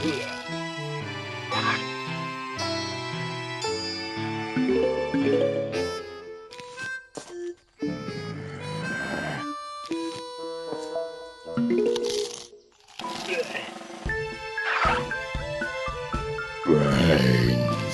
here. Brain.